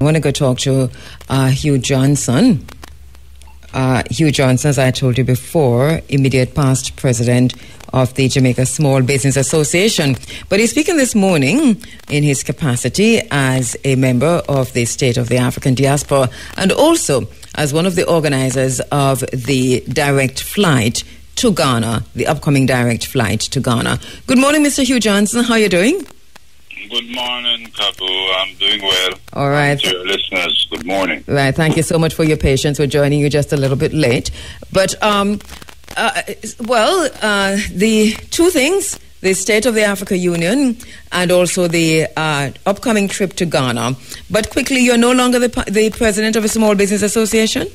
I want to go talk to uh, Hugh Johnson. Uh, Hugh Johnson, as I told you before, immediate past president of the Jamaica Small Business Association. But he's speaking this morning in his capacity as a member of the State of the African Diaspora and also as one of the organizers of the direct flight to Ghana, the upcoming direct flight to Ghana. Good morning, Mr. Hugh Johnson. How are you doing? Good morning, Kabu. I'm doing well. All right. To your listeners, good morning. Right. Thank you so much for your patience. We're joining you just a little bit late. But, um, uh, well, uh, the two things the State of the Africa Union and also the uh, upcoming trip to Ghana. But quickly, you're no longer the, the president of a small business association?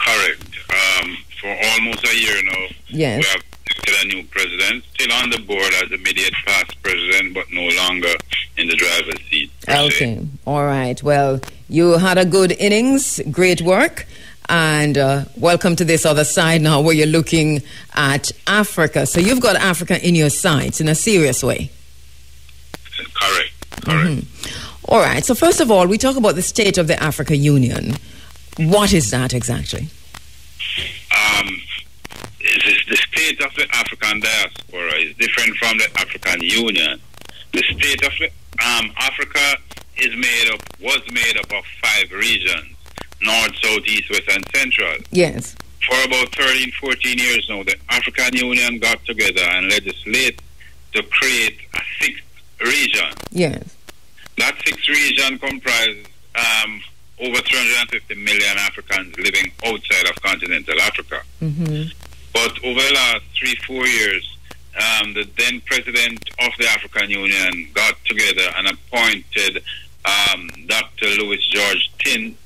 Correct. Um, for almost a year now, yes. we have a new president, still on the board as immediate past president, but no longer in the driver's seat. Okay. Se. All right. Well, you had a good innings, great work. And uh, welcome to this other side now where you're looking at Africa. So you've got Africa in your sights in a serious way. Correct. Correct. Mm-hmm. All right. So, first of all, we talk about the state of the Africa Union. What is that exactly? Um, the state of the African diaspora is different from the African Union. The state of the, um, Africa is made up was made up of five regions north, south, east, west, and central. Yes. For about 13, 14 years now, the African Union got together and legislated to create a sixth region. Yes. That sixth region comprises um, over 350 million Africans living outside of continental Africa. Mm-hmm. But over the last three, four years, um, the then president of the African Union got together and appointed um, Dr. Louis George Tin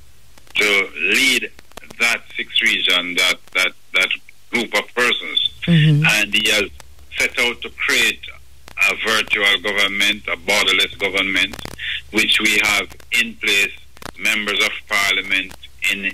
to lead that sixth region, that, that, that group of persons. Mm-hmm. And he has set out to create a virtual government, a borderless government, which we have in place members of parliament in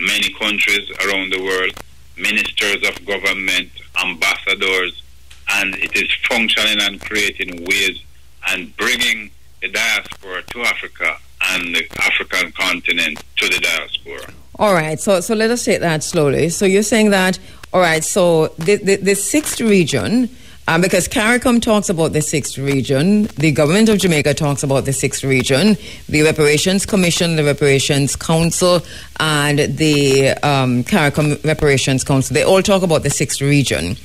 many countries around the world, ministers of government, ambassadors, and it is functioning and creating ways and bringing the diaspora to Africa and the African continent to the diaspora. All right, so so let us take that slowly. So you're saying that, all right, so the, the, the sixth region, um, because CARICOM talks about the sixth region, the government of Jamaica talks about the sixth region, the Reparations Commission, the Reparations Council, and the um, CARICOM Reparations Council, they all talk about the sixth region.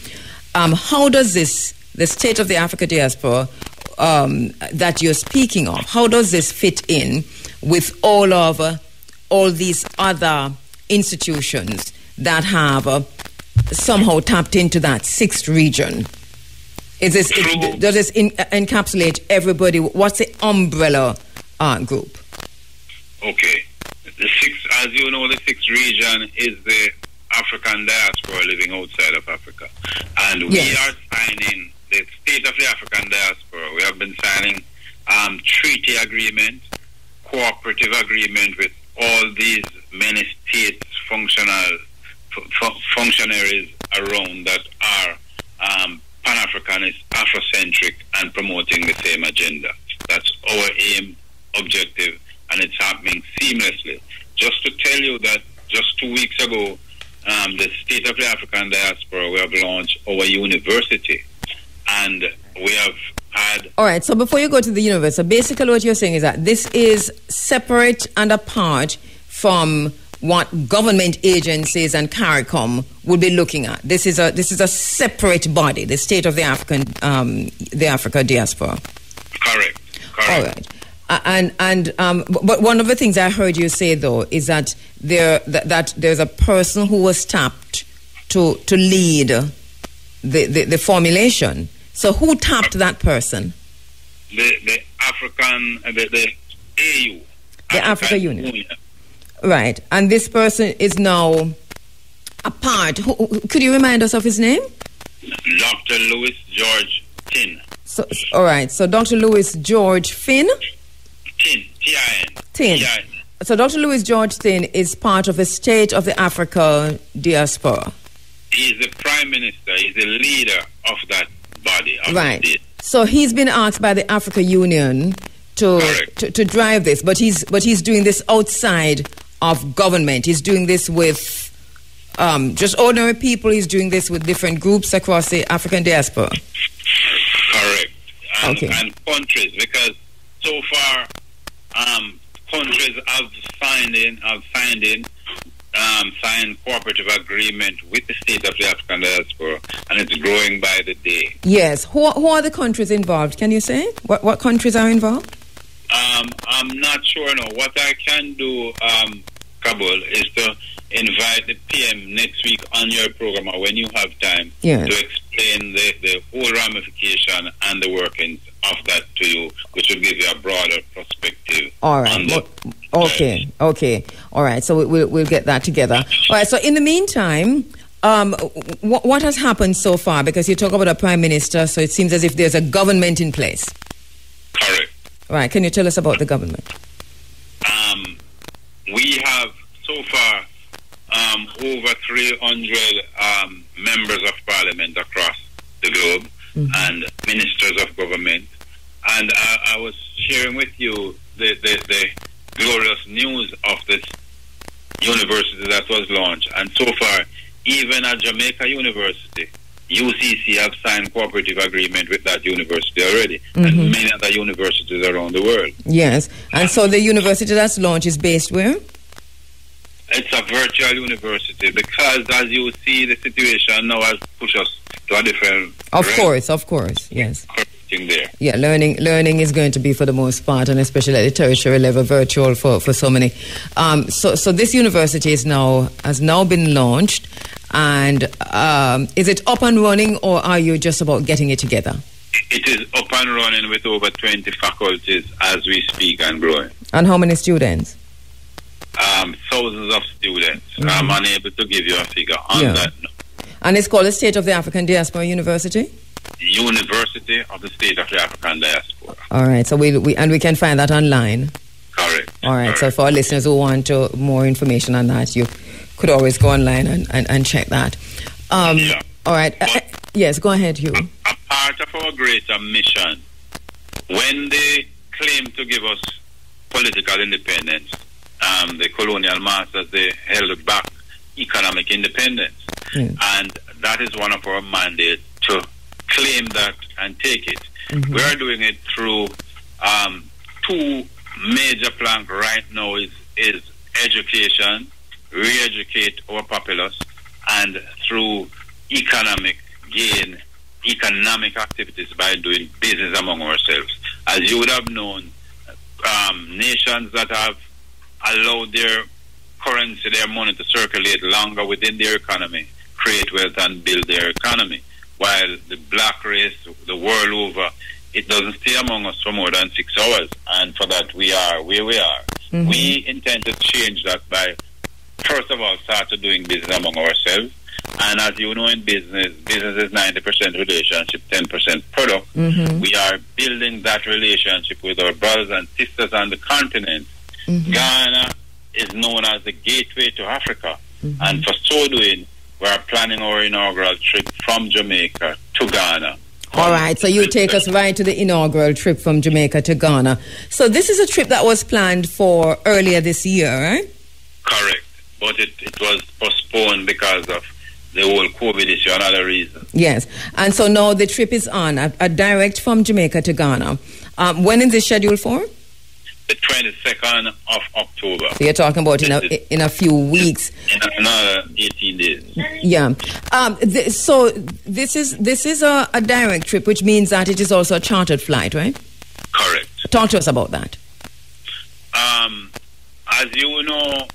Um, how does this, the state of the Africa diaspora, um, that you're speaking of, how does this fit in with all of uh, all these other institutions that have uh, somehow tapped into that sixth region? Is this it, does this in, uh, encapsulate everybody? What's the umbrella uh, group? Okay, the sixth, as you know, the sixth region is the African diaspora living outside of Africa, and we Yes. are signing the state of the African diaspora. We have been signing um, treaty agreement, cooperative agreement with all these many states functional fu- fu- functionaries around that are um, Pan-Africanist, Afrocentric, and promoting the same agenda. That's our aim, objective, and it's happening seamlessly. Just to tell you that just two weeks ago, um, the State of the African Diaspora, we have launched our university, and we have had All right. So before you go to the university, basically what you're saying is that this is separate and apart from what government agencies and CARICOM would be looking at. This is a this is a separate body, the state of the African um, the Africa diaspora. correct, correct. All right. Uh, and and um, but one of the things I heard you say though is that there that, that there's a person who was tapped to to lead the, the, the formulation. So who tapped that person? the the African the, the AU, The Africa Union. Right. And this person is now a part. Who, could you remind us of his name? Dr. Louis George Tin. So, all right. So Dr. Louis George Finn. Tin, T-I-N. Tin. T-I-N. So Dr. Louis George Finn is part of the state of the Africa diaspora. He's the prime minister. He's the leader of that body. Of Right. So he's been asked by the Africa Union to, to to drive this, but he's but he's doing this outside of government. He's doing this with um, just ordinary people. He's doing this with different groups across the African diaspora. Correct. And, Okay. and countries, because so far, um, countries have signed in, have signed in, um, signed cooperative agreement with the state of the African diaspora, and it's growing by the day. Yes. Who, who are the countries involved? Can you say what what countries are involved? Um, I'm not sure now. What I can do, um, Kabu, is to invite the PM next week on your program or when you have time Yes. to explain the, the whole ramification and the workings of that to you, which will give you a broader perspective. All right. on the- okay. Okay. All right. So we- we'll we'll get that together. All right. So in the meantime. Um, what, what has happened so far? Because you talk about a prime minister, so it seems as if there's a government in place. Correct. Right? Can you tell us about the government? Um, we have so far um, over 300 um, members of parliament across the globe and ministers of government. And I, I was sharing with you the, the, the glorious news of this university that was launched. And so far, even at Jamaica University, UCC have signed cooperative agreement with that university already, and many other universities around the world. Yes. And so the university that's launched is based where? It's a virtual university because, as you see, the situation now has pushed us to a different. Of realm. course, of course. Yes. There. Yeah, learning learning is going to be for the most part, and especially at the tertiary level, virtual for, for so many. Um, so so this university is now has now been launched, and um, is it up and running, or are you just about getting it together? It is up and running with over 20 faculties as we speak and growing. And how many students? Um, thousands of students. I'm unable to give you a figure on Yeah. that. no. And it's called the State of the African Diaspora University. University of the State of the African Diaspora. All right. So we, we and we can find that online. Correct. All right. So for our listeners who want to, more information on that, you could always go online and, and, and check that. Um, Yeah. All right. Uh, uh, yes. Go ahead, Hugh. a part of our greater mission, when they claim to give us political independence, um, the colonial masters, they held back economic independence. Mm. And that is one of our mandates to claim that and take it. We are doing it through um, two major plank right now is, is education, re-educate our populace, and through economic gain, economic activities by doing business among ourselves. As you would have known, um, nations that have allowed their currency, their money to circulate longer within their economy, create wealth and build their economy. While the black race, the world over, it doesn't stay among us for more than six hours. And for that, we are where we are. We intend to change that by, first of all, start to doing business among ourselves. And as you know, in business, business is 90% relationship, 10% product. Mm-hmm. We are building that relationship with our brothers and sisters on the continent. Mm-hmm. Ghana is known as the gateway to Africa. Mm-hmm. And for so doing, we are planning our inaugural trip from Jamaica to Ghana. All right, so you take us right to the inaugural trip from Jamaica to Ghana. So this is a trip that was planned for earlier this year, right? Correct. But it, it was postponed because of the whole COVID issue and other reasons. Yes, and so now the trip is on a, a direct from Jamaica to Ghana. Um, when is this scheduled for? The 22nd of October. So you're talking about in a in a few weeks. In another 18 days. Yeah. Um, th- so this is this is a, a direct trip, which means that it is also a chartered flight, right? Correct. Talk to us about that. Um, as you know,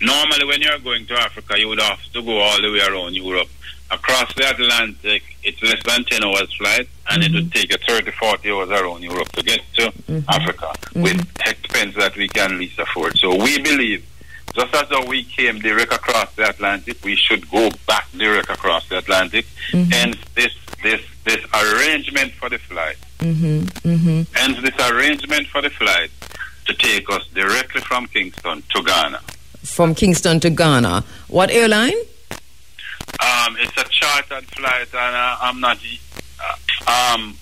normally when you're going to Africa, you would have to go all the way around Europe. Across the Atlantic, it's less than 10 hours flight, and it would take you 30, 40 hours around Europe to get to Africa with expense that we can least afford. So we believe, just as though we came direct across the Atlantic, we should go back direct across the Atlantic. Hence this, this, this arrangement for the flight. Mm-hmm. Mm-hmm. Hence this arrangement for the flight to take us directly from Kingston to Ghana. From Kingston to Ghana. What airline? Um, it's a chartered flight, and uh, I'm not. Uh, um,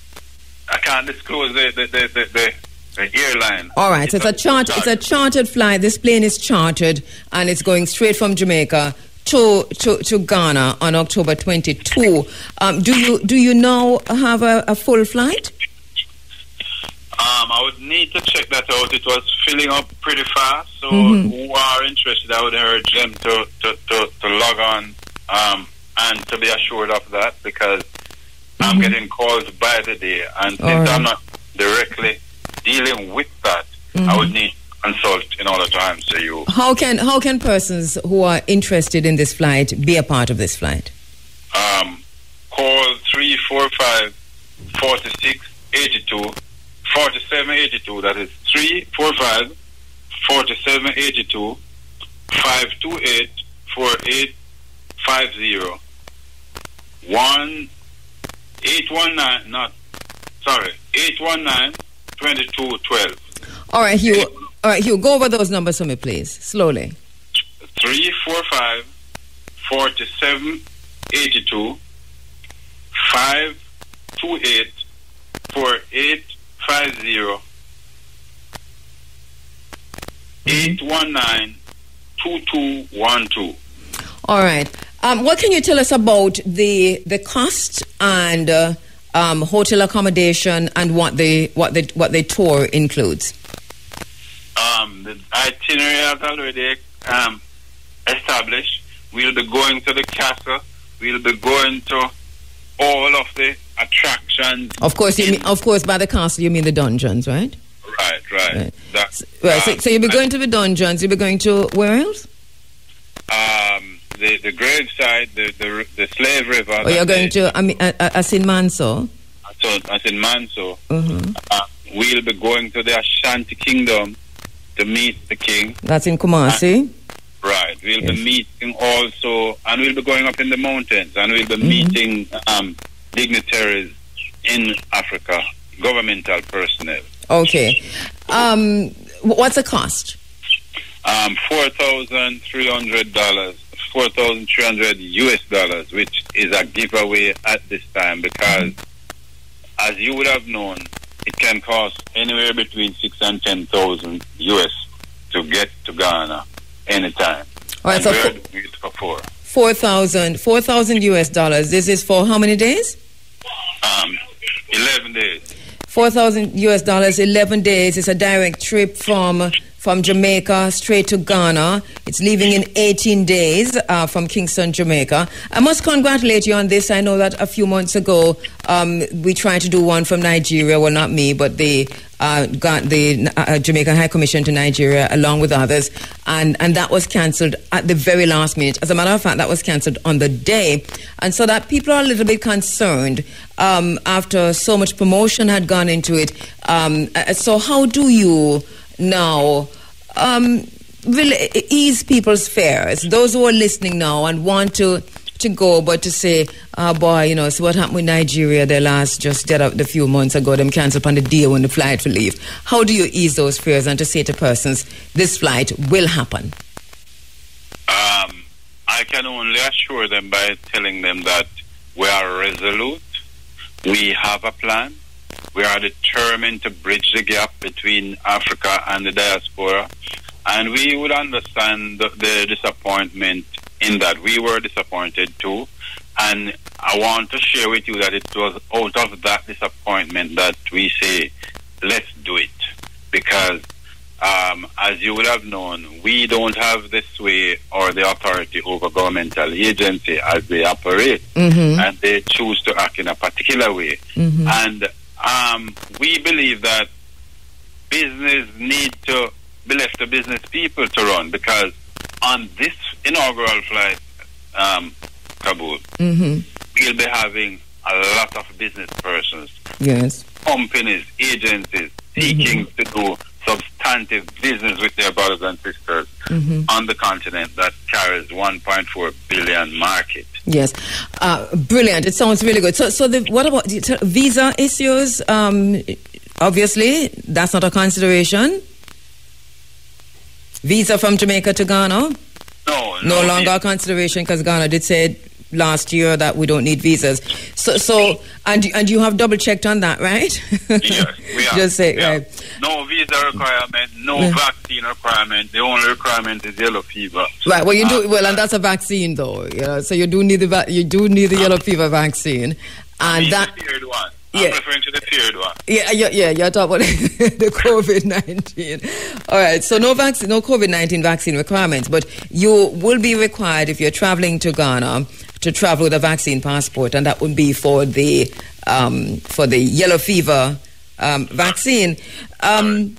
I can't disclose the the, the, the, the, airline. All right, so it's a chart. It's a chartered flight. This plane is chartered, and it's going straight from Jamaica to to, to Ghana on October 22. Um, do you do you now have a, a full flight? Um, I would need to check that out. It was filling up pretty fast, so mm-hmm. who are interested, I would urge them to, to, to, to log on um, and to be assured of that because mm-hmm. I'm getting calls by the day, and since right. I'm not directly dealing with that, mm-hmm. I would need consult in order to answer you. How can how can persons who are interested in this flight be a part of this flight? Um, call three four five forty six eighty two 4782. That is 345 4782 528 4850 1 819, not, sorry, 819 2212. All right, Hugh. All right, Hugh, go over those numbers for me, please, slowly. 345 4782 528 48 five zero eight one nine two two one two. All right. Um, what can you tell us about the the cost and uh, um, hotel accommodation and what the what the what the tour includes? Um, the itinerary is already um, established. We'll be going to the castle. We'll be going to all of the attractions. Of course, you mean, of course, by the castle, you mean the dungeons, right? Right, right. Right. That, right. So, so, you'll be going to the dungeons. You'll be going to where else? Um, the the graveside, the the, the slave river. Oh, you're going to I mean, uh, uh, Assin Manso. So Assin Manso. Mm-hmm. Uh, we'll be going to the Ashanti Kingdom to meet the king. That's in Kumasi. And, right. We'll yes. be meeting also, and we'll be going up in the mountains, and we'll be mm-hmm. meeting um, dignitaries in Africa, governmental personnel. Okay. Um, what's the cost? Um, four thousand three hundred dollars, four thousand three hundred US dollars, which is a giveaway at this time because, as you would have known, it can cost anywhere between six and ten thousand US to get to Ghana anytime. All right, and so for four. 4,000 4,000 US dollars. This is for how many days? Um, 11 days. 4,000 US dollars, 11 days. It's a direct trip from from Jamaica straight to Ghana. It's leaving in 18 days uh, from Kingston, Jamaica. I must congratulate you on this. I know that a few months ago um, we tried to do one from Nigeria. Well, not me, but the uh, got the uh, Jamaica High Commission to Nigeria along with others, and and that was cancelled at the very last minute. As a matter of fact, that was cancelled on the day, and so that people are a little bit concerned um, after so much promotion had gone into it. Um, uh, so how do you? now um, will ease people's fears. Those who are listening now and want to to go, but to say, oh boy, you know, so what happened with Nigeria, the last just did a, a few months ago, them canceled on the deal when the flight will leave. How do you ease those fears and to say to persons, this flight will happen? Um, I can only assure them by telling them that we are resolute, we have a plan, we are determined to bridge the gap between Africa and the diaspora. And we would understand the, the disappointment in that. We were disappointed too. And I want to share with you that it was out of that disappointment that we say, let's do it. Because, um, as you would have known, we don't have the sway or the authority over governmental agency as they operate. Mm-hmm. And they choose to act in a particular way. Mm-hmm. And um, we believe that business need to be left to business people to run because on this inaugural flight, um, Kabu, mm-hmm. we'll be having a lot of business persons, yes, companies, agencies seeking mm-hmm. to do substantive business with their brothers and sisters mm-hmm. on the continent that carries 1.4 billion market. Yes, uh, brilliant. It sounds really good. So, so the, what about visa issues? Um, obviously, that's not a consideration. Visa from Jamaica to Ghana? No, no, no longer a consideration because Ghana did say last year that we don't need visas. So, so and and you have double checked on that, right? yes, we have. Just say Yeah. right. No visa requirement, no Yeah. vaccine requirement. The only requirement is yellow fever. Right. Well, you Uh, do well, and that's a vaccine, though. You know, so you do need the va- you do need the yellow fever vaccine, and that. I'm Yeah. referring to the third one. Yeah, yeah, yeah. You're talking about the COVID nineteen. All right. So no vaccine, no COVID nineteen vaccine requirements, but you will be required if you're traveling to Ghana to travel with a vaccine passport, and that would be for the um, for the yellow fever um, vaccine. Um,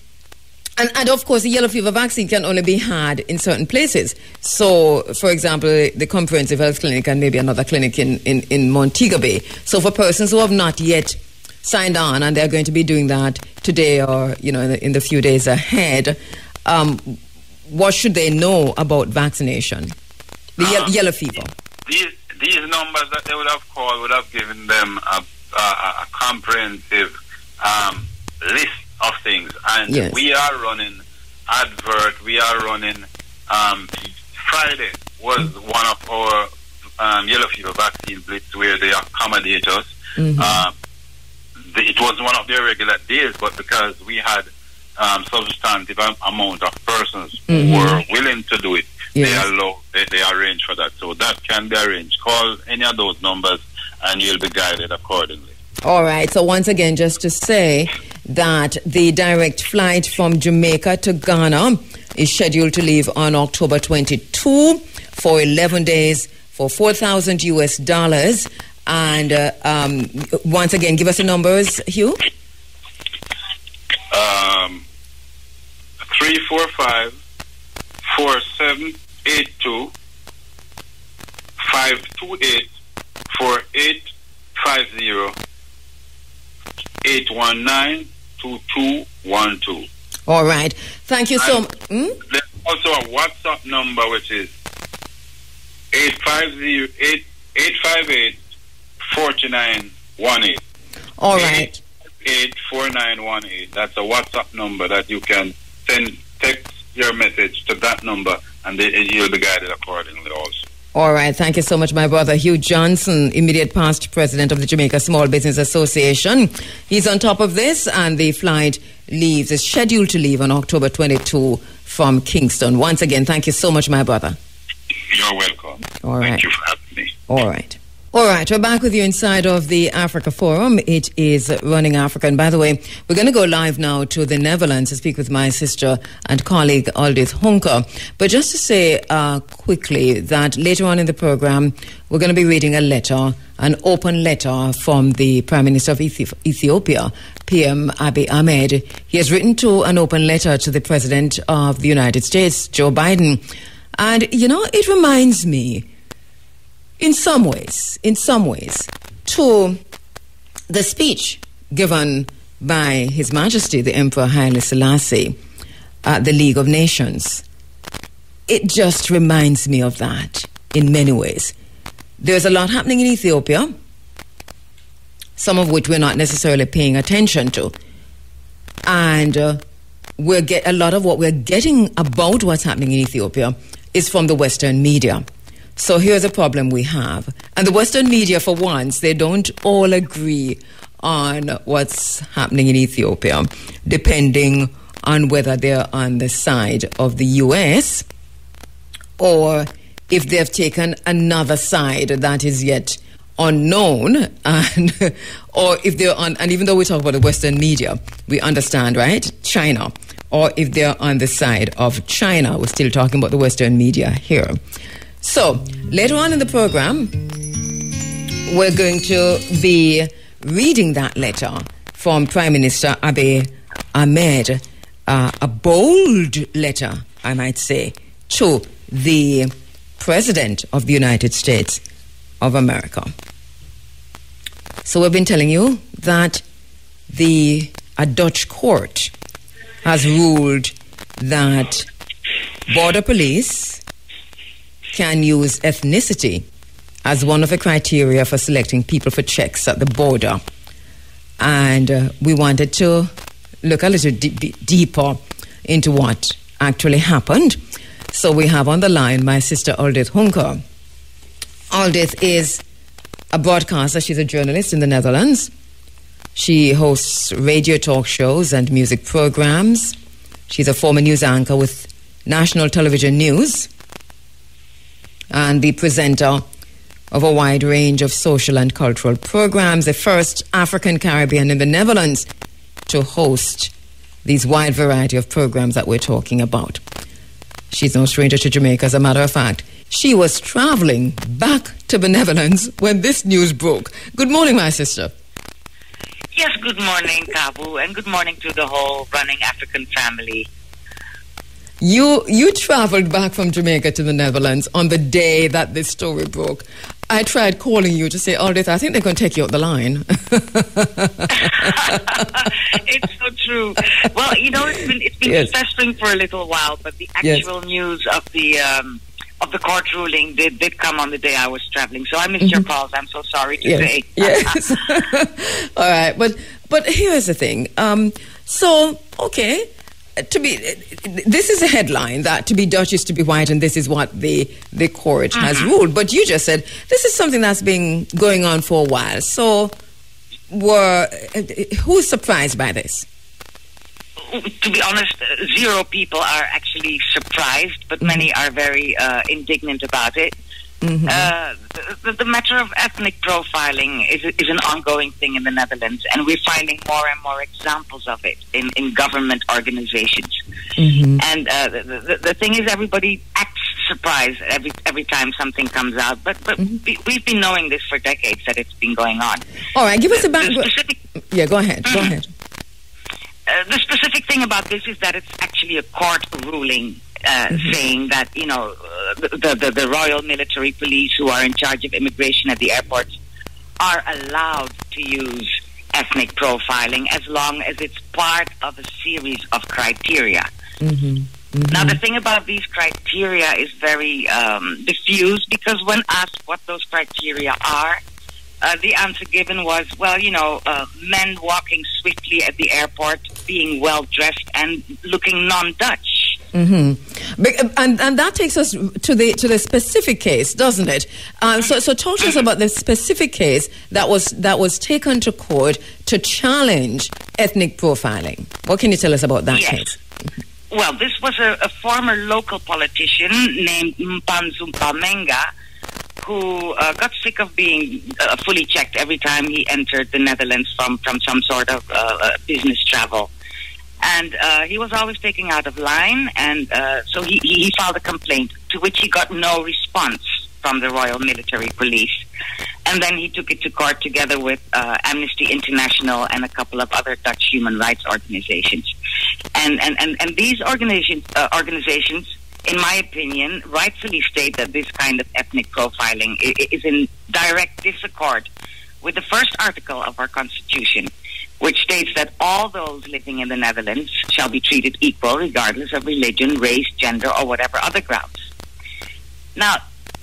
and, and of course, the yellow fever vaccine can only be had in certain places. So, for example, the Comprehensive Health Clinic and maybe another clinic in, in, in Montego Bay. So, for persons who have not yet signed on and they're going to be doing that today or, you know, in the, in the few days ahead, um, what should they know about vaccination? The ye- Uh, yellow fever. These these numbers that they would have called would have given them a, a, a comprehensive um, list of things. And Yes. we are running advert. We are running. Um, Friday was one of our um, yellow fever vaccine blitz where they accommodate us. Mhm. Um, the, it was one of their regular days, but because we had um, substantive am- amount of persons Mhm. who were willing to do it, They allow they, they arrange for that. So that can be arranged. Call any of those numbers, and you'll be guided accordingly. All right. So once again, just to say that the direct flight from Jamaica to Ghana is scheduled to leave on October 22 for 11 days for 4,000 US dollars. And uh, um, once again, give us the numbers, Hugh. Um, three four five four seven eight two five two eight four eight five zero eight one nine two two one two. All right. Thank you so much. Hmm? There's also a WhatsApp number which is 850 858 4918. All right. 84918. That's a WhatsApp number that you can send text your message to that number and they, you'll be guided accordingly also. All right. Thank you so much, my brother Hugh Johnson, immediate past president of the Jamaica Small Business Association. He's on top of this, and the flight leaves is scheduled to leave on October 22 from Kingston. Once again, thank you so much, my brother. You're welcome. All right. Thank you for having me. All right. All right, we're back with you inside of the Africa Forum. It is Running Africa. And by the way, we're going to go live now to the Netherlands to speak with my sister and colleague, Aldith Hunkar. But just to say uh, quickly that later on in the program, we're going to be reading a letter, an open letter from the Prime Minister of Ethiopia, PM Abiy Ahmed. He has written to an open letter to the President of the United States, Joe Biden. And, you know, it reminds me in some ways, in some ways, to the speech given by His Majesty the Emperor Haile Selassie at the League of Nations. It just reminds me of that in many ways. There's a lot happening in Ethiopia, some of which we're not necessarily paying attention to. And uh, we're get, a lot of what we're getting about what's happening in Ethiopia is from the Western media. So here's a problem we have. And the Western media, for once, they don't all agree on what's happening in Ethiopia, depending on whether they're on the side of the US or if they've taken another side that is yet unknown and or if they're on and even though we talk about the western media we understand right china or if they're on the side of china we're still talking about the western media here so later on in the program we're going to be reading that letter from prime minister abiy ahmed uh, a bold letter i might say to the president of the united states of america. So we've been telling you that the a Dutch court has ruled that border police can use ethnicity as one of the criteria for selecting people for checks at the border. And uh, we wanted to look a little d- deeper into what actually happened. So we have on the line my sister Aldith Hunkar Aldith is a broadcaster. She's a journalist in the Netherlands. She hosts radio talk shows and music programs. She's a former news anchor with National Television News and the presenter of a wide range of social and cultural programs, the first African Caribbean in the Netherlands to host these wide variety of programs that we're talking about. She's no stranger to Jamaica, as a matter of fact. She was traveling back to the Netherlands when this news broke. Good morning, my sister. Yes, good morning, Kabu, and good morning to the whole Running African family. You you traveled back from Jamaica to the Netherlands on the day that this story broke. I tried calling you to say, Aldith, I think they're going to take you off the line. it's so true. Well, you know, it's been it's been yes. festering for a little while, but the actual yes. news of the um, of the court ruling did, did come on the day I was traveling. So I missed mm-hmm. your calls. I'm so sorry to yes. say. Yes. All right, but but here's the thing. Um, so okay to be this is a headline that to be Dutch is to be white, and this is what the the court has mm-hmm. ruled. But you just said this is something that's been going on for a while. So, were who's surprised by this? To be honest, zero people are actually surprised, but many are very uh, indignant about it. Mm-hmm. Uh, the, the, matter of ethnic profiling is, is an ongoing thing in the Netherlands, and we're finding more and more examples of it in, in government organizations. Mm-hmm. And uh, the, the, the, thing is, everybody acts surprised every every time something comes out. But but mm-hmm. we, have been knowing this for decades that it's been going on. All right, give us a background. Yeah, go ahead. Go mm-hmm. ahead. Uh, the specific thing about this is that it's actually a court ruling uh, saying that you know uh, the, the, the Royal Military Police who are in charge of immigration at the airports are allowed to use ethnic profiling as long as it's part of a series of criteria. Mm-hmm. Mm-hmm. Now, the thing about these criteria is very um, diffuse because when asked what those criteria are, uh, the answer given was, well, you know, uh, men walking swiftly at the airport, being well dressed, and looking non Dutch. Mm-hmm. And, and that takes us to the to the specific case, doesn't it? Um, so, so talk to us about the specific case that was that was taken to court to challenge ethnic profiling. What can you tell us about that yes. case? Well, this was a, a former local politician named Mpanzu Bamenga who uh, got sick of being uh, fully checked every time he entered the Netherlands from, from some sort of uh, uh business travel and uh, he was always taking out of line, and uh, so he, he filed a complaint to which he got no response from the Royal Military Police. And then he took it to court together with uh, Amnesty International and a couple of other Dutch human rights organizations. And and, and, and these organizations uh, organizations, in my opinion, rightfully state that this kind of ethnic profiling is in direct disaccord with the first article of our constitution which states that all those living in the Netherlands shall be treated equal regardless of religion, race, gender, or whatever other grounds. Now,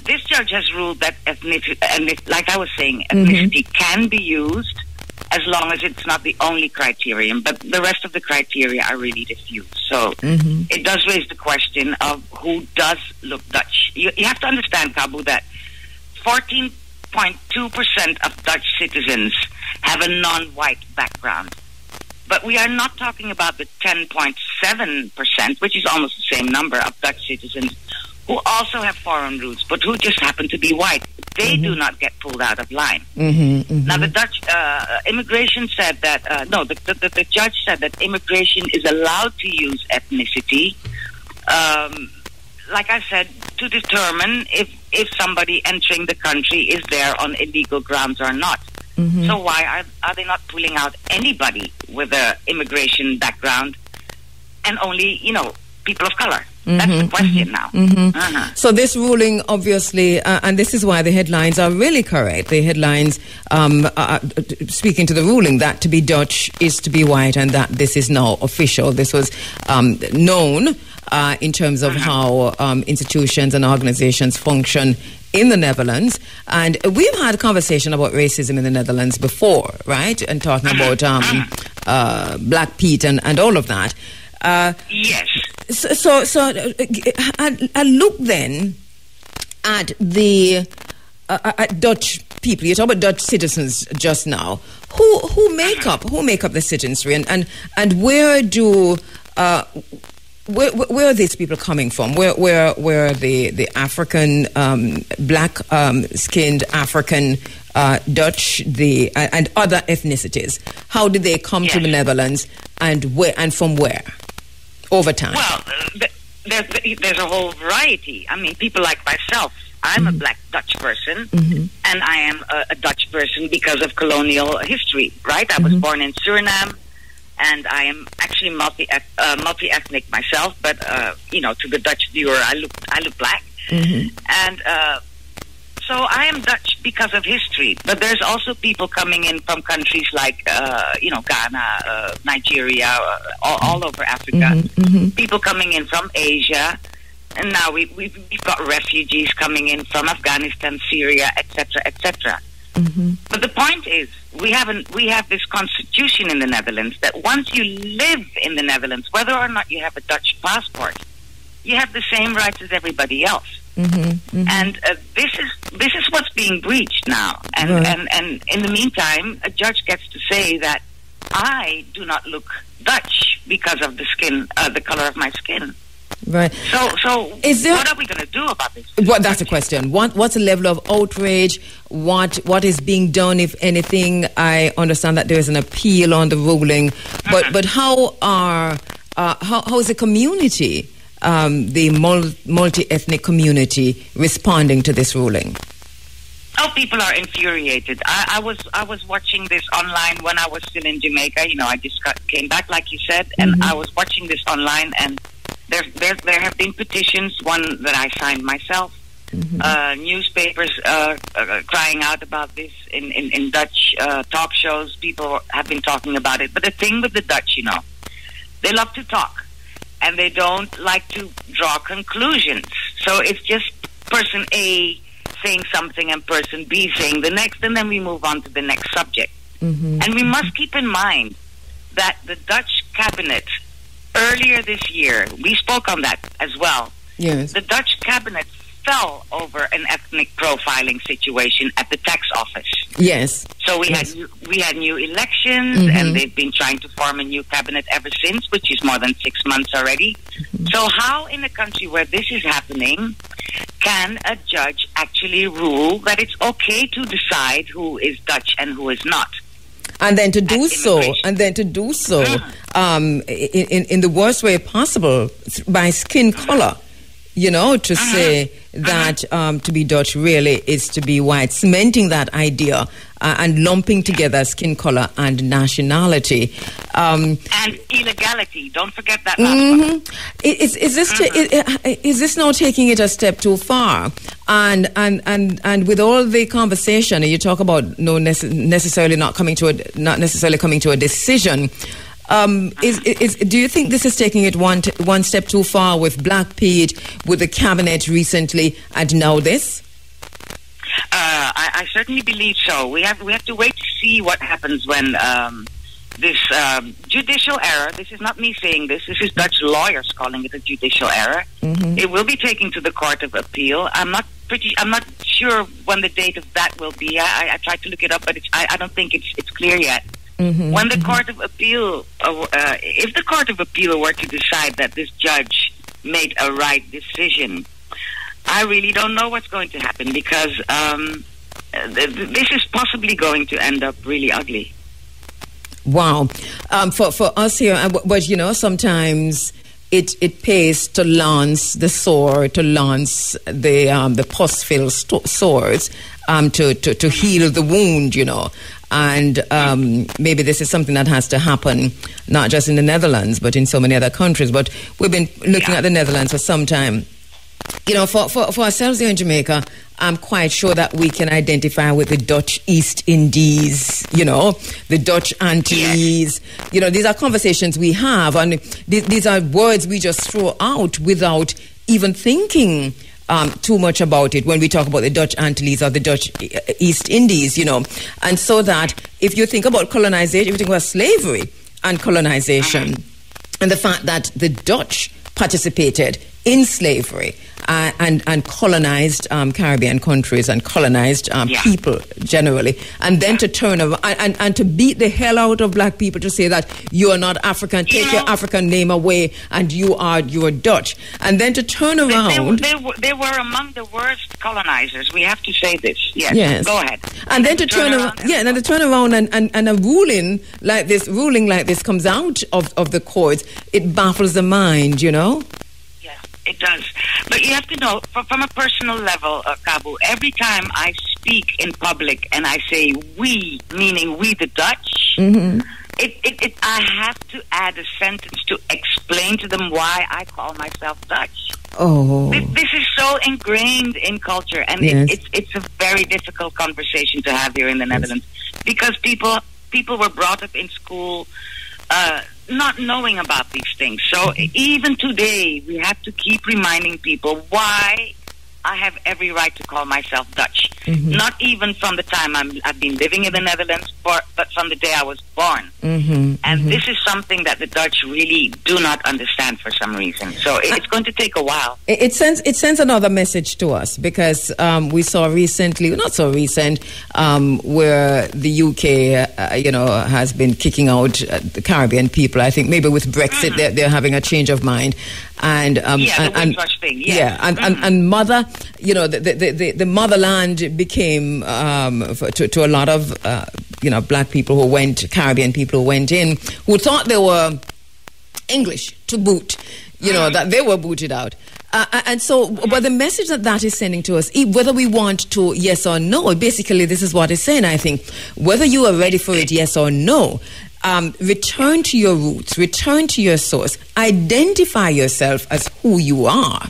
this judge has ruled that ethnicity, and like I was saying, mm-hmm. ethnicity mm-hmm. can be used as long as it's not the only criterion, but the rest of the criteria are really diffuse. So mm-hmm. it does raise the question of who does look Dutch. You, you have to understand, Kabu, that 14 0.2% of Dutch citizens have a non-white background. But we are not talking about the 10.7%, which is almost the same number of Dutch citizens who also have foreign roots, but who just happen to be white. They mm-hmm. do not get pulled out of line. Mm-hmm, mm-hmm. Now, the Dutch uh, immigration said that, uh, no, the, the, the, judge said that immigration is allowed to use ethnicity, um, like I said, to determine if if somebody entering the country is there on illegal grounds or not. Mm-hmm. So why are, are they not pulling out anybody with a immigration background and only, you know, people of color? Mm-hmm, That's the mm-hmm. question mm-hmm, now. Uh-huh. So this ruling, obviously, uh, and this is why the headlines are really correct. The headlines um, are uh, speaking to the ruling that to be Dutch is to be white, and that this is now official. This was um, known uh, in terms of how um, institutions and organizations function in the Netherlands. And we've had a conversation about racism in the Netherlands before, right? And talking about um, uh, Black Pete and, and all of that. Uh, yes. So, so, so uh, I, I look then at the uh, uh, Dutch people. You talk about Dutch citizens just now. Who who make up who make up the citizenry, and and, and where do uh, where, where, are these people coming from? Where where where are the the African um, black um, skinned African uh, Dutch the uh, and other ethnicities? How did they come yes. to the Netherlands, and where and from where? Over time. Well, there's, there's a whole variety. I mean, people like myself I'm mm-hmm. a black Dutch person, mm-hmm. and I am a, a, Dutch person because of colonial history, right? I was mm-hmm. born in Suriname, and I am actually multi uh, multi ethnic myself. But uh, you know, to the Dutch viewer, I look I look black, mm-hmm. and uh, so I am Dutch because of history. But there's also people coming in from countries like uh, you know Ghana, uh, Nigeria, uh, all, all, over Africa. Mm-hmm. Mm-hmm. People coming in from Asia and now we, we've, we've got refugees coming in from Afghanistan, Syria, etc., etc. Mm-hmm. But the point is, we haven't we have this constitution in the Netherlands that once you live in the Netherlands, whether or not you have a Dutch passport, you have the same rights as everybody else. Mm-hmm, mm-hmm. And uh, this is this is what's being breached now. And, right. and and in the meantime, a judge gets to say that I do not look Dutch because of the skin, uh, the color of my skin. Right. So, so is there, what are we going to do about this? What, that's the question. What, what's the level of outrage? What what is being done, if anything? I understand that there is an appeal on the ruling, but mm-hmm. but how are uh, how how is the community, um, the multi ethnic community, responding to this ruling? Oh, people are infuriated. I, I, was I was watching this online when I was still in Jamaica. You know, I just got, came back, like you said, and mm-hmm. I was watching this online and there, there, there have been petitions, one that I signed myself, mm-hmm. uh, newspapers uh, uh, crying out about this in, in, in Dutch uh, talk shows. People have been talking about it. But the thing with the Dutch, you know, they love to talk and they don't like to draw conclusions. So it's just person A saying something and person B saying the next, and then we move on to the next subject. Mm-hmm. And we must keep in mind that the Dutch cabinet earlier this year, we spoke on that as well. Yes. The Dutch cabinet fell over an ethnic profiling situation at the tax office. Yes. So we yes. had we had new elections, mm-hmm. and they've been trying to form a new cabinet ever since, which is more than six months already. Mm-hmm. So how, in a country where this is happening, can a judge actually rule that it's okay to decide who is Dutch and who is not? And then to do so, and then to do so um, in, in the worst way possible by skin color. You know, to uh-huh. say uh-huh. that um, to be Dutch really is to be white, cementing that idea uh, and lumping together skin color and nationality. Um, and illegality. Don't forget that. Mm-hmm. Is, is, this uh-huh. is this now taking it a step too far? And and and and with all the conversation, you talk about no necessarily not coming to a not necessarily coming to a decision. Um, is, is, do you think this is taking it one, t- one step too far with Black Pete, with the cabinet recently, and now this? Uh, I, I, certainly believe so. We have we have to wait to see what happens when um, this um, judicial error. This is not me saying this. This is Dutch lawyers calling it a judicial error. Mm-hmm. It will be taken to the court of appeal. I'm not pretty. I'm not sure when the date of that will be. I, I tried to look it up, but I, I, don't think it's it's clear yet. Mm-hmm, when the mm-hmm. Court of Appeal, uh, uh, if the Court of Appeal were to decide that this judge made a right decision, I really don't know what's going to happen because um, th- this is possibly going to end up really ugly. Wow. Um, for, for us here, uh, but you know, sometimes it, it pays to lance the sword, to lance the um, the pus-filled st- swords, um, to, to, to heal the wound, you know. And um, maybe this is something that has to happen, not just in the Netherlands, but in so many other countries. But we've been looking yeah. at the Netherlands for some time. You know, for, for, for ourselves here in Jamaica, I'm quite sure that we can identify with the Dutch East Indies, you know, the Dutch Antilles. Yes. You know, these are conversations we have, and th- these are words we just throw out without even thinking um, too much about it when we talk about the Dutch Antilles or the Dutch East Indies, you know. And so that if you think about colonization, if you think about slavery and colonization, and the fact that the Dutch participated in slavery uh, and and colonized um, Caribbean countries and colonized um, Yeah. people generally, and then to turn around and, and, and to beat the hell out of black people to say that you are not African, take You your African name away, and you are you are Dutch, and then to turn They, they, around. they, were- they were among the worst colonizers. We have to say this. Yes. Yes. Go ahead. And then to turn, around, yeah, and then to turn around and, and, and a ruling like this, ruling like this comes out of, of the courts, it baffles the mind, you know? It does. But you have to know, from, a personal level, uh, Kabu, every time I speak in public and I say we, meaning we the Dutch, Mm-hmm. it, it, it, I have to add a sentence to explain to them why I call myself Dutch. Oh. This, this is so ingrained in culture, and Yes. it, it's it's a very difficult conversation to have here in the Netherlands because people people were brought up in school uh, not knowing about these things. So even today, we have to keep reminding people why. I have every right to call myself Dutch. Mm-hmm. Not even from the time I'm, I've been living in the Netherlands, for, but from the day I was born. Mm-hmm. And this is something that the Dutch really do not understand for some reason. So it- it's going to take a while. It, it sends it sends another message to us because um, we saw recently, not so recent, um, where the UK, uh, you know, has been kicking out uh, the Caribbean people. I think maybe with Brexit, they're, they're having a change of mind, and um, Yeah, and, and thing, yeah. and, and and mother, you know, the the, the, the motherland became um, to, to a lot of uh, you know black people who went, Caribbean people who went in, who thought they were English to boot, you know, that they were booted out. Uh, and so, but the message that that is sending to us, whether we want to, yes or no, basically, this is what it's saying, I think. Whether you are ready for it, yes or no, um, return to your roots, return to your source, identify yourself as who you are.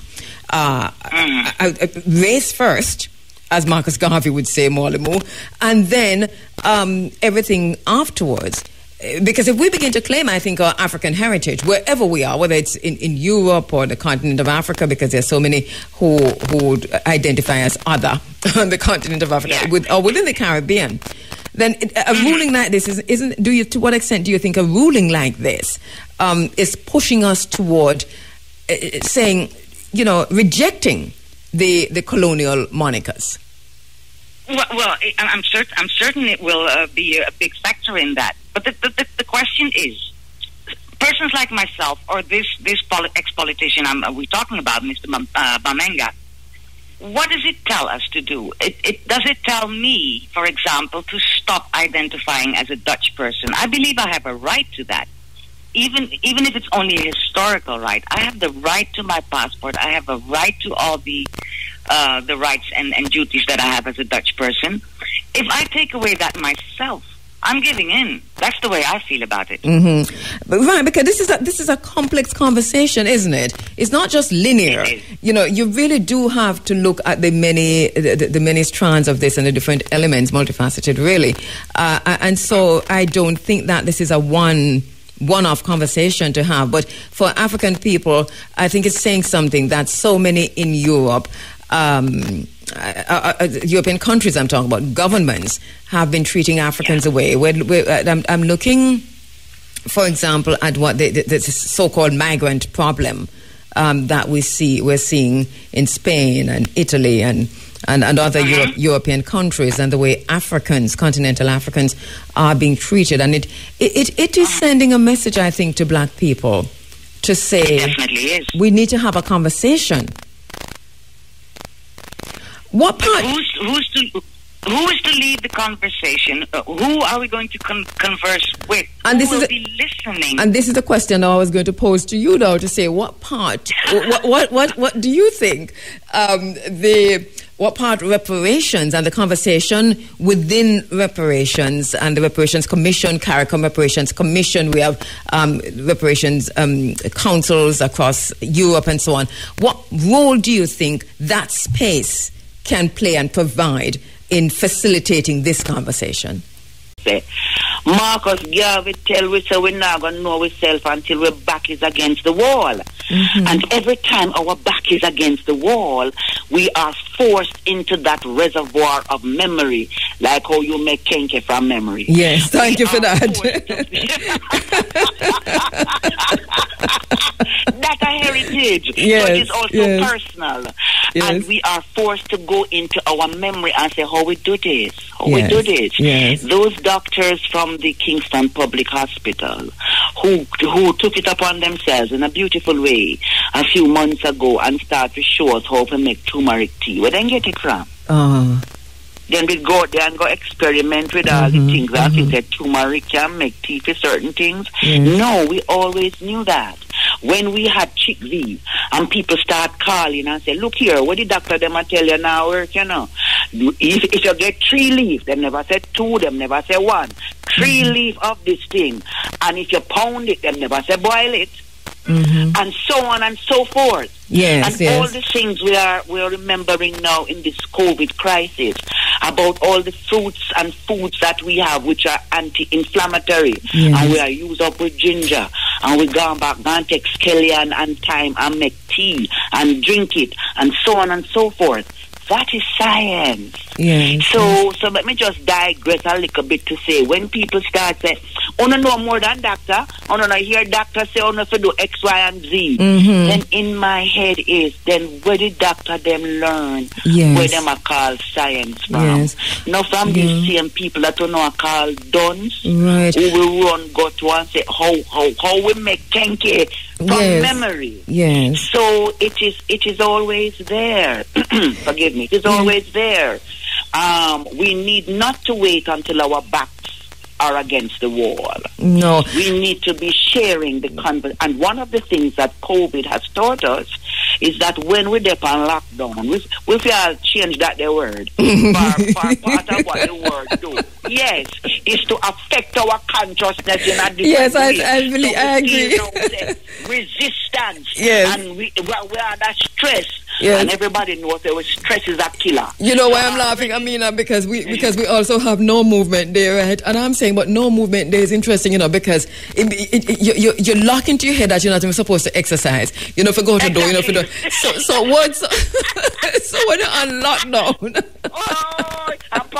Uh, uh, uh, uh, race first, as Marcus Garvey would say, Molimu, and then um, everything afterwards. Uh, Because if we begin to claim, I think, our African heritage, wherever we are, whether it's in, in Europe or the continent of Africa, because there's so many who who would identify as other on the continent of Africa, Yeah. with, or within the Caribbean, then a ruling like this is, isn't. Do you? To what extent do you think a ruling like this um, is pushing us toward uh, uh, saying, you know, rejecting the the colonial monikers? Well, well I'm certain. I'm certain it will uh, be a big factor in that. But the, the, the, question is, persons like myself or this this poli- ex-politician I'm, uh, we're talking about, Mr. Uh, Bamenga, what does it tell us to do? It, it does it tell me, for example, to stop identifying as a Dutch person? I believe I have a right to that. Even even if it's only a historical right, I have the right to my passport. I have a right to all the uh, the rights and, and duties that I have as a Dutch person. If I take away that myself, I'm giving in. That's the way I feel about it. hmm But right, because this is a this is a complex conversation, isn't it? It's not just linear. You know, you really do have to look at the many the, the, the many strands of this and the different elements, multifaceted, really. Uh, and so, I don't think that this is a one one-off conversation to have. But for African people, I think it's saying something that so many in Europe. Um, uh, uh, uh, European countries, I'm talking about, governments have been treating Africans away. We're, we're, uh, I'm, I'm looking for example, at what the, the, the so-called migrant problem um, that we see we're seeing in Spain and Italy and and, and other mm-hmm. Euro- European countries, and the way Africans, continental Africans, are being treated, and it it, it, it is uh-huh. sending a message, I think, to Black people to say we need to have a conversation. What part? Who's who's to who is to lead the conversation? Uh, who are we going to con- converse with? And this who is will a- be listening? And this is the question I was going to pose to you now to say what part, what, what, what, what do you think um, the what part reparations and the conversation within reparations and the reparations commission, CARICOM reparations commission, we have um, reparations um, councils across Europe and so on. What role do you think that space can play and provide in facilitating this conversation? say. Marcus Garvey tell we say we're not gonna know ourselves until our back is against the wall. Mm-hmm. And every time our back is against the wall, we are forced into that reservoir of memory, like how you make kenkey from memory. Yes, thank We you for that. That's a heritage. Yes, but it's also yes. personal. Yes. And we are forced to go into our memory and say how we do this. How Yes, we do this. yes. Those doctors from the Kingston Public Hospital who who took it upon themselves in a beautiful way a few months ago and started to show us how to make turmeric tea. Where then get it from? Uh, Then we go there and go experiment with all the things. I mhm. think that turmeric can make tea for certain things. Yes. No, we always knew that. When we had chickweed and people start calling and say, look here, what the doctor them a tell you now work, you know? If, if you get three leaf, them never say two, them never say one. 3 Mm-hmm. leaf of this thing. And if you pound it, them never say boil it. Mhm. And so on and so forth. Yes, and yes. all the things we are we are remembering now in this COVID crisis about all the fruits and foods that we have which are anti-inflammatory, Yes. and we are used up with ginger, and we gone back and take scallion and thyme and make tea and drink it, and so on and so forth. That is science. Yes. So, so let me just digress a little bit to say when people start say, "Oh no, know more than doctor," "Oh no, no, hear doctor say, "Oh no, to do X, Y, and Z," Mhm. then in my head is then where did doctor them learn Yes. where them are called science from? Yes. Now from Yeah. these same people that don't know are called duns, Right. who will run go to and say how how how we make kenkey from Yes. memory. Yes. So it is it is always there. Forgive me. It is always there. Um, we need not to wait until our backs are against the wall. No. We need to be sharing the conversation. And one of the things that COVID has taught us is that when we're there on lockdown, we, we feel change that the word. for, for part of what the word do. Yes, is to affect our consciousness in a different Yes, I-. I believe- So I agree. resistance. Yes. And we, we are we under stress. Yes. And everybody knows that stress is a killer. You know why I'm laughing, Amina? Because we mm. because we also have no movement day, right? And I'm saying, but no movement day is interesting, you know, because it, it, it, you, you you lock into your head that you're not even supposed to exercise. You know, if you go to door, you know, if you do. So so what's so you're on lockdown? Oh,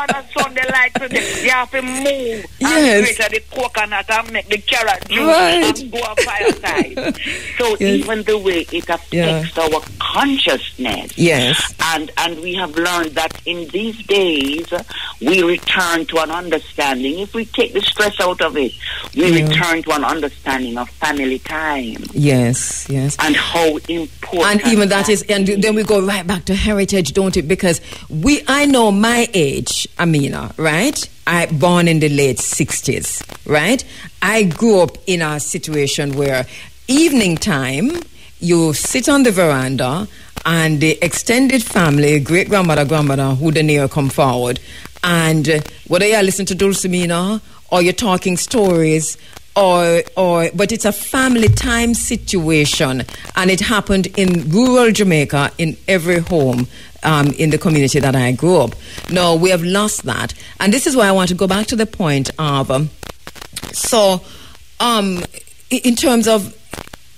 Sunday like today, you have to move Yes. and the coconut and make the carrot juice Right. and go on fireside. so Yes. even the way it affects Yeah. our consciousness. Yes. And and we have learned that in these days we return to an understanding. If we take the stress out of it, we Yeah. return to an understanding of family time Yes. Yes. and how important. and even that is and then we go right back to heritage don't it because we i know my age amina right? I born in the late 60s right? I grew up in a situation where evening time you sit on the veranda and the extended family great grandmother grandmother who the near come forward and uh, whether you listen to dulcimina? Or you're talking stories or or but it's a family time situation and it happened in rural Jamaica in every home um, in the community that I grew up. No, we have lost that, and this is why I want to go back to the point of um, so um, in terms of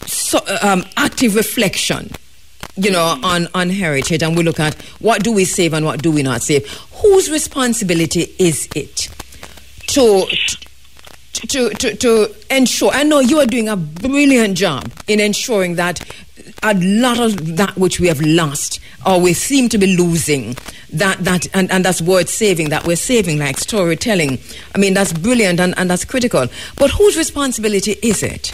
so, um, active reflection you know, on, on heritage, and we look at what do we save and what do we not save. Whose responsibility is it to to, to, to ensure. I know you are doing a brilliant job in ensuring that a lot of that which we have lost or we seem to be losing, that, that and, and that's worth saving, that we're saving, like storytelling. I mean, that's brilliant and, and that's critical. But whose responsibility is it?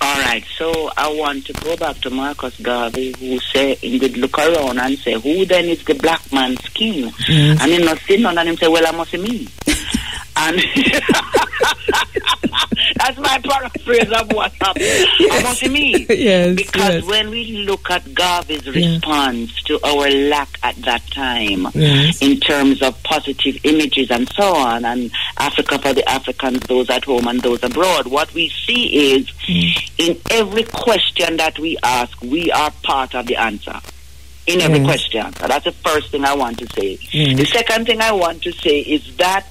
All right, so I want to go back to Marcus Garvey, who say, he did look around and say, who then is the black man's king? Yes. And he not sit down and him say, well, I must be me. and that's my paraphrase of what happened. Must be me. Yes, Because yes. when we look at Garvey's response to our lack at that time, Yes. in terms of positive images and so on, and Africa for the Africans, those at home and those abroad, what we see is mm. in every question that we ask, we are part of the answer. In every question. That's the first thing I want to say. Yes. The second thing I want to say is that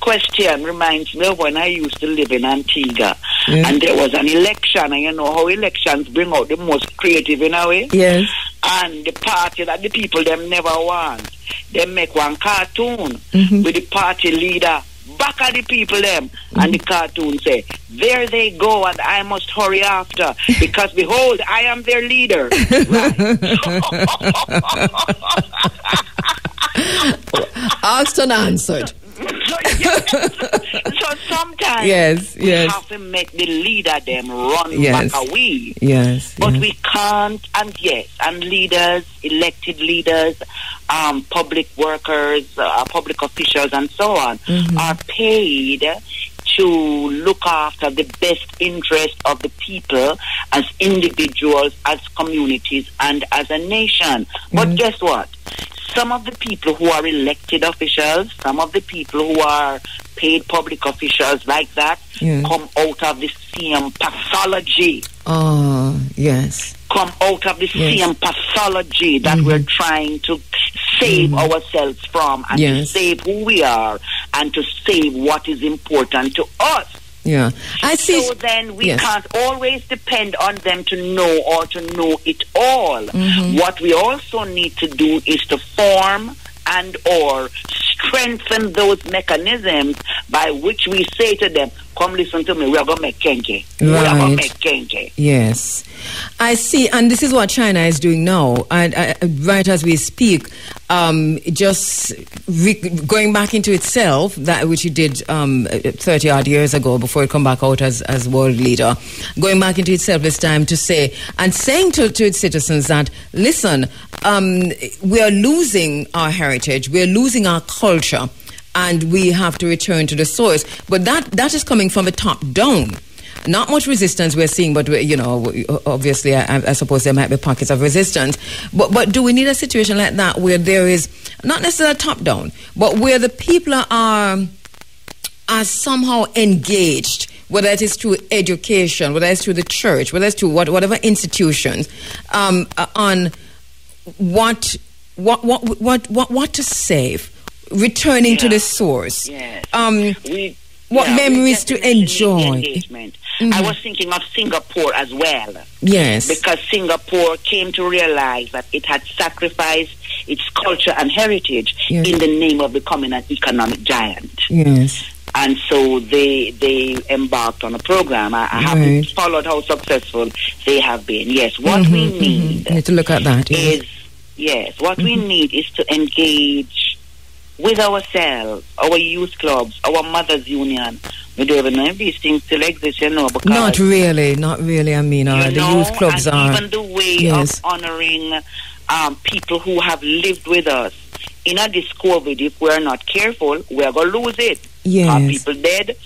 question reminds me of when I used to live in Antigua Yes. and there was an election, and you know how elections bring out the most creative in a way Yes. and the party that the people them never want. They make one cartoon Mhm. with the party leader back at the people them. And the cartoon say, there they go and I must hurry after because behold, I am their leader. Asked and answered. so sometimes Yes, yes. we have to make the leader them run Yes. back away. Yes. But yes. we can't, and yes, and leaders, elected leaders, um, public workers, uh, public officials, and so on, Mm-hmm. are paid to look after the best interest of the people as individuals, as communities, and as a nation. But Mm-hmm. guess what? Some of the people who are elected officials, some of the people who are paid public officials like that, Yeah. come out of the same pathology Oh, yes. come out of the Yes. same pathology that mm-hmm. we're trying to save mm-hmm. ourselves from and to save who we are and to save what is important to us. Yeah. I see. So then we Yes. can't always depend on them to know or to know it all. Mm-hmm. What we also need to do is to form and or strengthen those mechanisms by which we say to them, come listen to me, we're going to make kenkey. We're going to make kenkey. Yes, I see, and this is what China is doing now. And uh, right as we speak, um, just re- going back into itself, that which it did um, thirty odd years ago before it come back out as as world leader, going back into itself this time to say and saying to, to its citizens that listen, um, we are losing our heritage, we are losing our culture and we have to return to the source. But that that is coming from the top down. Not much resistance we're seeing, but we, you know, obviously, I, I suppose there might be pockets of resistance. But but do we need a situation like that where there is not necessarily top down, but where the people are are somehow engaged, whether it is through education, whether it's through the church, whether it's through what, whatever institutions, um, uh, on what what what what what what to save, returning to the source. Yes. Um, we, what yeah, memories to enjoy? I was thinking of Singapore as well. Yes. Because Singapore came to realize that it had sacrificed its culture and heritage Yes. in the name of becoming an economic giant. yes. And so they they embarked on a program. I, I haven't Right. followed how successful they have been. Yes, what we need Mhm. Need to look at that. Is yes, what we need is to engage with ourselves, our youth clubs, our mothers union. We don't even know if these things still exist, you know, Not really, not really. I mean, uh, the know, youth clubs are. even the way Yes. of honoring um, people who have lived with us. In a this COVID, if we're not careful, we're gonna lose it. Yes. Our people dead,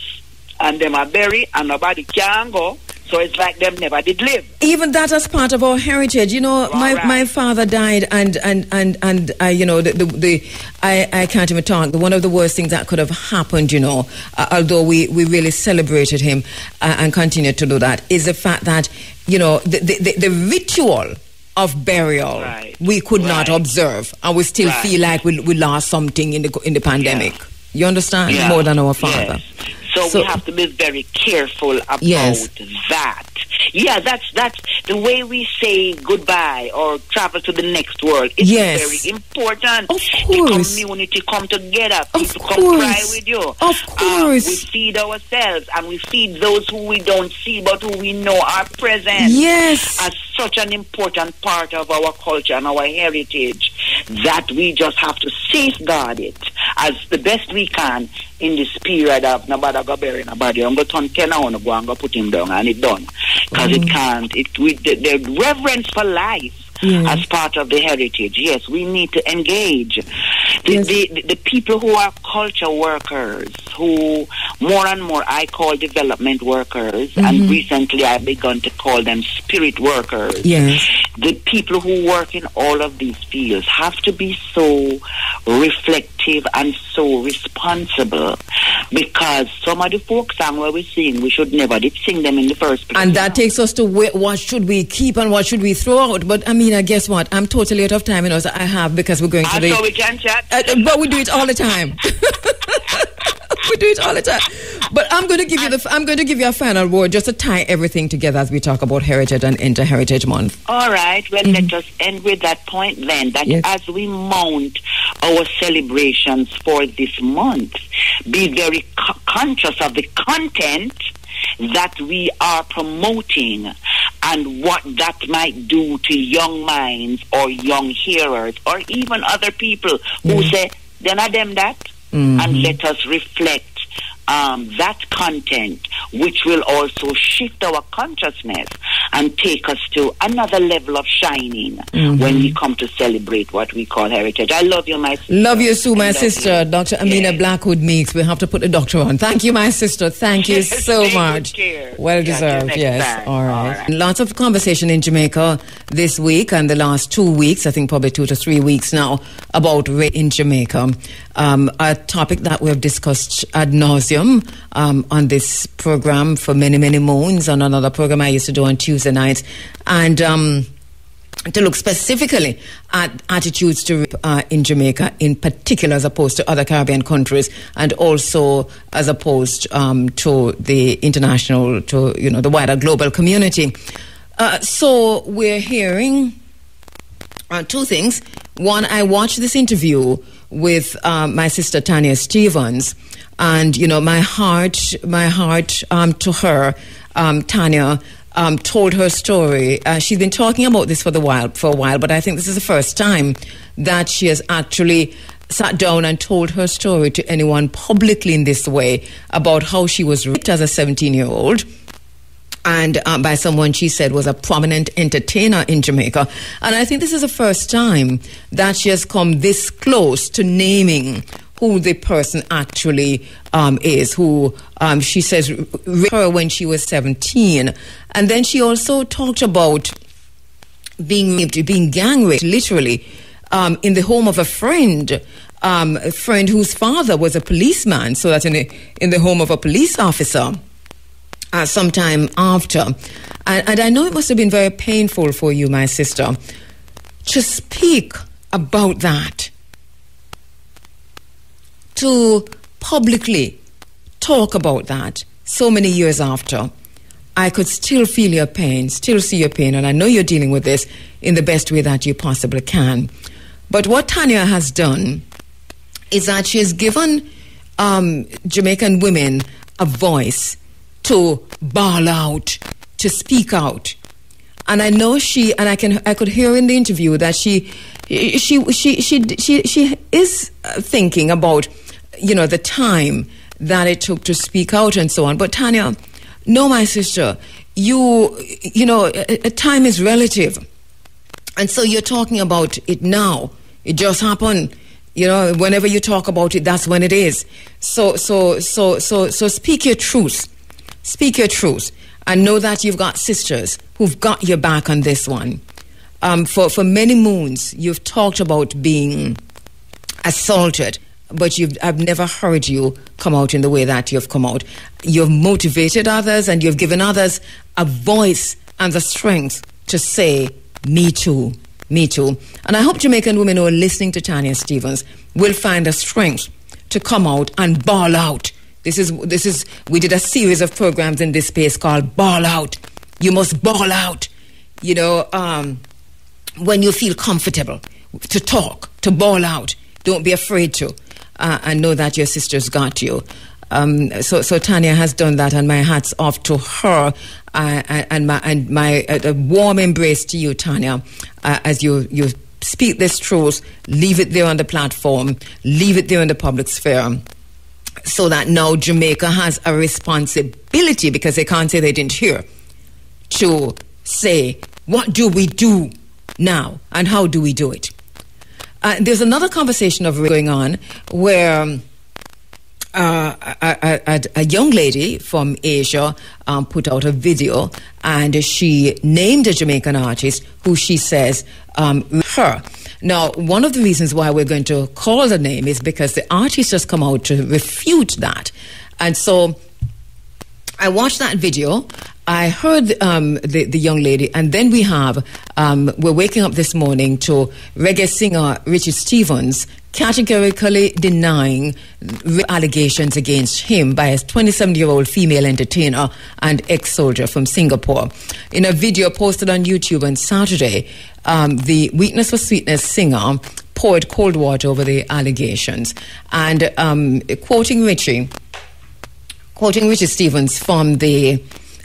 and them are buried, and nobody can go. So it's like them never did live. even that as part of our heritage. You know, my, right. my father died, and and and and I, you know, the, the, the I I can't even talk. One of the worst things that could have happened, you know, uh, although we we really celebrated him uh, and continue to do that, is the fact that you know the the, the, ritual. Of burial, Right. we could not observe, and we still Right. feel like we, we lost something in the in the pandemic. You understand Yeah. more than our father. Yes. So, So- we have to be very careful about Yes. that. Yeah, that's that's the way we say goodbye or travel to the next world. It's Yes. very important. Of course. The community come together. Of People come cry with you. Of Uh, course. we feed ourselves and we feed those who we don't see but who we know are present Yes. as such an important part of our culture and our heritage that we just have to safeguard it as the best we can in this period of nobody go bury nobody. I'm going to turn 10 on go and go put him down and it done. Because it mm. can't. It, we, the, the reverence for life As part of the heritage. Yes, we need to engage. The, Yes. the, the people who are culture workers, who more and more I call development workers, Mm-hmm. and recently I've begun to call them spirit workers. Yes. The people who work in all of these fields have to be so reflective and so responsible because some of the folk song where we sing, we should never did sing them in the first place. And that takes us to what should we keep and what should we throw out. But I mean, Guess what? I'm totally out of time, you know, so I have because we're going to and the. so we can chat. Uh, but we do it all the time. we do it all the time. But I'm going to give you the I'm going to give you a final word just to tie everything together as we talk about heritage and Inter Heritage Month. All right. Well, mm-hmm. let us end with that point then. That yes. as we mount our celebrations for this month, be very co- conscious of the content that we are promoting and what that might do to young minds or young hearers or even other people who mm. say they're not them that mm-hmm. and let us reflect um, that content, which will also shift our consciousness and take us to another level of shining mm-hmm. when we come to celebrate what we call heritage. I love you, my sister. Love you, Sue, my sister. Dr. Amina yeah. Blackwood Meeks. We have to put the doctor on. Thank you, my sister. Thank you so much. Well deserved, yes. All right. All right. Lots of conversation in Jamaica this week and the last two weeks, I think probably two to three weeks now, about rape in Jamaica. Um, a topic that we have discussed ad nauseum um, on this program for many, many moons on another program I used to do on Tuesday nights. And um, to look specifically at attitudes to rape uh, in Jamaica, in particular, as opposed to other Caribbean countries, and also as opposed um, to the international, to you know, the wider global community. Uh, so we're hearing uh, two things. One, I watched this interview with uh, my sister Tanya Stephens, and you know, my heart, my heart um, to her, um, Tanya. Um, told her story. Uh, she's been talking about this for the while for a while, but I think this is the first time that she has actually sat down and told her story to anyone publicly in this way about how she was raped as a 17 year old and um, by someone she said was a prominent entertainer in Jamaica. And I think this is the first time that she has come this close to naming who the person actually um, is, who um, she says raped her when she was 17. And then she also talked about being raped, being gang raped, literally, um, in the home of a friend. Um, a friend whose father was a policeman, so that in, a, in the home of a police officer uh, sometime after. And, and I know it must have been very painful for you, my sister, to speak about that, to publicly talk about that so many years after. I could still feel your pain, still see your pain, and I know you're dealing with this in the best way that you possibly can. But what Tanya has done is that she has given um, Jamaican women a voice to bawl out, to speak out. And I know she, and I can, I could hear in the interview that she, she, she, she, she, she is thinking about, you know, the time that it took to speak out and so on. But Tanya, no, my sister, you, you know, time is relative. And so you're talking about it now. It just happened. You know, whenever you talk about it, that's when it is. So, so, so, so, so speak your truth. Speak your truth and know that you've got sisters who've got your back on this one. Um, for, for many moons, you've talked about being assaulted, but you've, I've never heard you come out in the way that you've come out. You've motivated others and you've given others a voice and the strength to say, Me too, me too. And I hope Jamaican women who are listening to Tanya Stephens will find the strength to come out and bawl out this is this is we did a series of programs in this space called Bawl Out. You must bawl out. You know, um, when you feel comfortable to talk, to bawl out. Don't be afraid to. Uh, and know that your sister's got you. Um, so, so Tanya has done that, and my hat's off to her, uh, and my and my uh, warm embrace to you, Tanya, uh, as you you speak this truth. Leave it there on the platform. Leave it there in the public sphere so that now Jamaica has a responsibility because they can't say they didn't hear to say, what do we do now and how do we do it? Uh, there's another conversation of going on where um, uh, a, a, a, young lady from Asia um, put out a video and she named a Jamaican artist who she says um, her. Now, one of the reasons why we're going to call the name is because the artist has come out to refute that. And so I watched that video. I heard um, the, the young lady, and then we have, um, we're waking up this morning to reggae singer Richard Stephens categorically denying allegations against him by a 27 year old female entertainer and ex soldier from Singapore. In a video posted on YouTube on Saturday, um, the Weakness for Sweetness singer poured cold water over the allegations. And um, quoting Richie, quoting Richard Stephens from the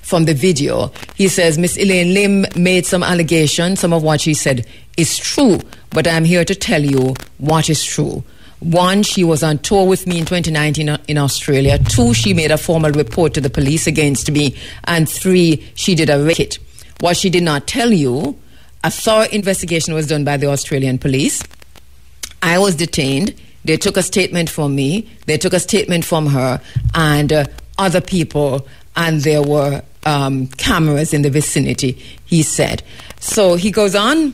from the video, he says Miss Elaine Lim made some allegations. Some of what she said is true, but I'm here to tell you what is true. One, she was on tour with me in 2019 in Australia. Two, she made a formal report to the police against me. And three, she did a racket. What she did not tell you, a thorough investigation was done by the Australian police. I was detained. They took a statement from me. They took a statement from her and uh, other people, and there were um, cameras in the vicinity, he said. So he goes on.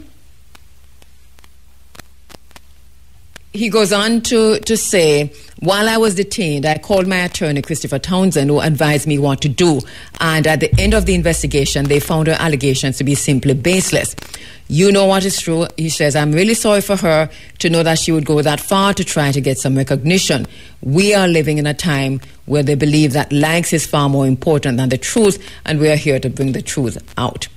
He goes on to, to say, while I was detained, I called my attorney, Christopher Townsend, who advised me what to do. And at the end of the investigation, they found her allegations to be simply baseless. You know what is true. He says, I'm really sorry for her to know that she would go that far to try to get some recognition. We are living in a time where they believe that likes is far more important than the truth, and we are here to bring the truth out.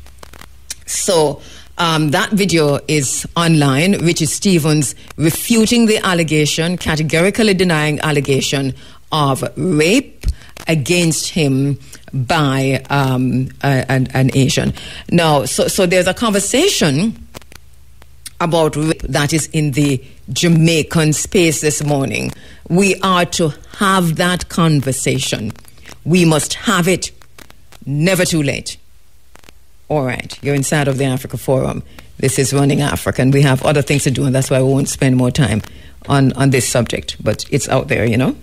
So, um, that video is online. Richard Stephens refuting the allegation, categorically denying allegation of rape against him by um, a, an, an Asian. Now, so, so there's a conversation about rape that is in the Jamaican space this morning. We are to have that conversation. We must have it. Never too late. All right, you're inside of the Africa Forum. This is Running Africa, and we have other things to do, and that's why we won't spend more time on, on this subject. But it's out there, you know.